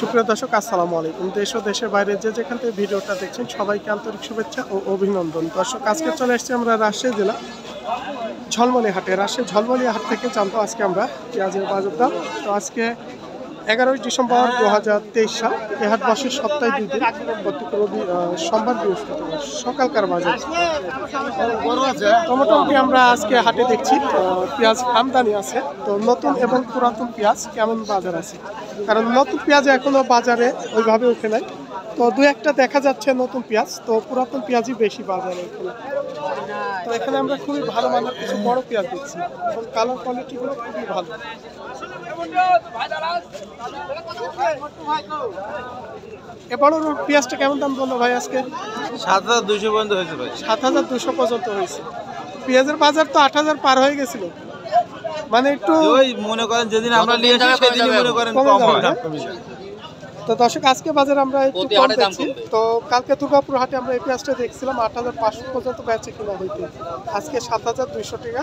সুপ্রিয় দর্শক, আসসালামু আলাইকুম। দেশ ও দেশের বাইরে যে যেখান থেকে ভিডিওটা দেখছেন, সবাইকে আন্তরিক শুভেচ্ছা ও অভিনন্দন। দর্শক, আজকে চলে এসেছি আমরা রাজশাহী জেলা ঝলমলি হাটে। রাজশাহী ঝলমলি হাট থেকে জানব আজকে আমরা পেঁয়াজের বাজার দাম তো আজকে এগারোই ডিসেম্বর দু হাজার তেইশ সাল, এ হাট বসে সপ্তাহে দুই দিন সোমবার বৃহস্পতিবার, সকালকার বাজার। মোটামুটি আমরা আজকে হাটে দেখছি পেঁয়াজ আমদানি আছে। তো নতুন এবং পুরাতন পেঁয়াজ কেমন বাজার আছে? কারণ নতুন পেঁয়াজ এখনও বাজারে ওইভাবে উঠে নাই। তো দু একটা দেখা যাচ্ছে নতুন পেঁয়াজ তো পুরাতন পেঁয়াজই বেশি বাজারে এখানে। তো এখানে আমরা খুবই ভালো মানের কিছু বড় পেঁয়াজ দিচ্ছি এবং কালার কোয়ালিটিগুলো খুবই ভালো। পেঁয়াজটা কেমন দাম বলল ভাই আজকে? সাত হাজার দুইশো পর্যন্ত হয়েছে ভাই। সাত হাজার দুশো পর্যন্ত হয়েছে। পেঁয়াজের বাজার তো আট হাজার পার হয়ে গেছিল। মানে একটু ওই মনে করেন যেদিন আমরা নিয়ে আসি সেদিনই মনে করেন কম হ্যাঁ? তো দর্শক আজকে বাজারে আমরা একটু কম দেখছি তো কালকে দুর্গাপুর হাটে আমরা এই পেঁয়াজটা দেখছিলাম আট হাজার পাঁচশো পর্যন্ত বেচে কিনা হইতে আজকে সাত হাজার দুইশো টাকা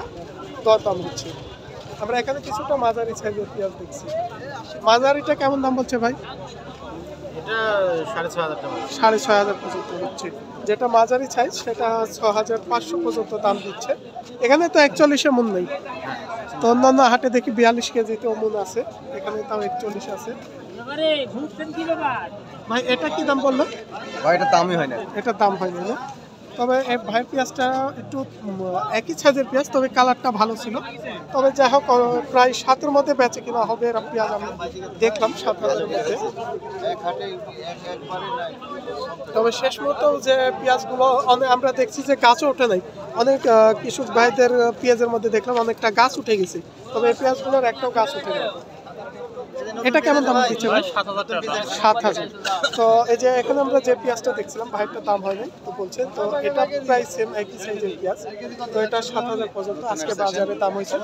দর দাম হচ্ছে। আমরা এখানে কিছুটা মাঝারি সাইজের পেঁয়াজ দেখছি। মাঝারিটা কেমন দাম বলছে ভাই? সাড়ে ছ হাজার সাড়ে ছয় হাজার পর্যন্ত হচ্ছে। যেটা মাঝারি সাইজ সেটা ছ হাজার পাঁচশো পর্যন্ত দাম দিচ্ছে। এখানে তো একচল্লিশে মন নেই। তো অন্যান্য হাটে দেখি বিয়াল্লিশ কেজিতেও মন আছে। এখানে তাও একচল্লিশ আছে। ভাই এটা কি দাম বলল ভাই এটা দামই হয় না। এটা দাম হয় না। তবে ভাইয়ের পেঁয়াজটা একটু একই সাইজের পেঁয়াজ, তবে কালারটা ভালো ছিল। তবে যাই হোক প্রায় সাতের মধ্যে বেচে কিনা হবে এরকম পেঁয়াজ আমি দেখলাম সাত মধ্যে। তবে শেষ মুহূর্তে যে পেঁয়াজগুলো অনেক আমরা দেখছি যে গাছও ওঠে নাই। অনেক কৃষক ভাইদের পেঁয়াজের মধ্যে দেখলাম অনেকটা গাছ উঠে গেছে। তবে এই পেঁয়াজগুলোর একটাও গাছ উঠে গেল এটা কেমন দাম দিচ্ছে ভাই? সাত হাজার তো এই যে এখানে আমরা যে পেঁয়াজটা দেখছিলাম ভাইটার দাম হয় নাই তো বলছে। তো এটা প্রায় সেম একই সাইজের পেঁয়াজ। তো এটা সাত হাজার পর্যন্ত আজকে বাজারে দাম হয়েছে।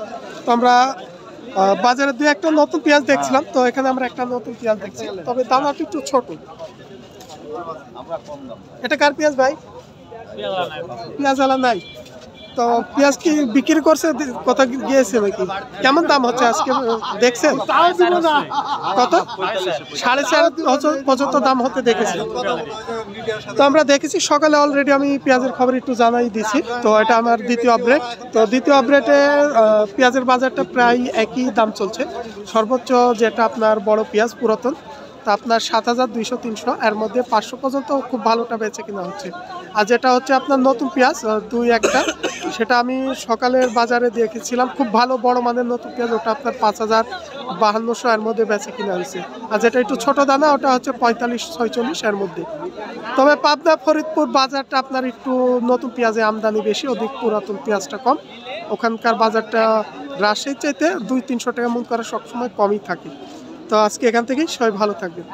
তো আমরা বাজারে দু একটা নতুন পেঁয়াজ দেখছিলাম। তো এখানে আমরা একটা নতুন পেঁয়াজ দেখছি। তবে দাম একটু ছোট। এটা কার পেঁয়াজ ভাই? পেঁয়াজ আলা নাই। তো পেঁয়াজ কি বিক্রি করছে? কোথাও গিয়েছে নাকি? কেমন দাম হচ্ছে আজকে? দেখছেন? কত? সাড়ে চার পর্যন্ত দাম হতে দেখেছি। তো আমরা দেখেছি, সকালে অলরেডি আমি পেঁয়াজের খবর একটু জানাই দিছি। তো এটা আমার দ্বিতীয় আপডেট তো দ্বিতীয় আপডেটে পেঁয়াজের বাজারটা প্রায় একই দাম চলছে। সর্বোচ্চ যেটা আপনার বড় পেঁয়াজ, পুরাতন, তা আপনার সাত হাজার দুইশো তিনশো, এর মধ্যে পাঁচশো পর্যন্ত খুব ভালোটা বেচে কিনা হচ্ছে। আর যেটা হচ্ছে আপনার নতুন পেঁয়াজ দুই একটা। সেটা আমি সকালের বাজারে দেখেছিলাম। খুব ভালো, বড় মানের নতুন পেঁয়াজ, ওটা আপনার পাঁচ হাজার বাহান্নশো এর মধ্যে বেচে কিনা হয়েছে। আর যেটা একটু ছোট দানা, ওটা হচ্ছে পঁয়তাল্লিশ, ছয়চল্লিশ এর মধ্যে। তবে পাবনা, ফরিদপুর বাজারটা আপনার একটু নতুন পেঁয়াজে আমদানি বেশি, অধিক পুরাতন পেঁয়াজটা কম। ওখানকার বাজারটা রাজশাহীর চাইতে দুই, তিনশো টাকা মন করা সবসময় কমই থাকে। তো আজকে এখান থেকেই সবাই ভালো থাকবেন।